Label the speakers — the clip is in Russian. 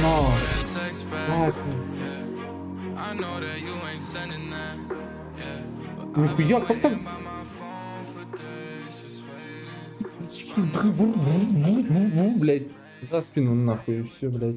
Speaker 1: No. Ладно. Нихуя, как так? Ну, ну, ну, блять, за спину нахуй и все,
Speaker 2: блять.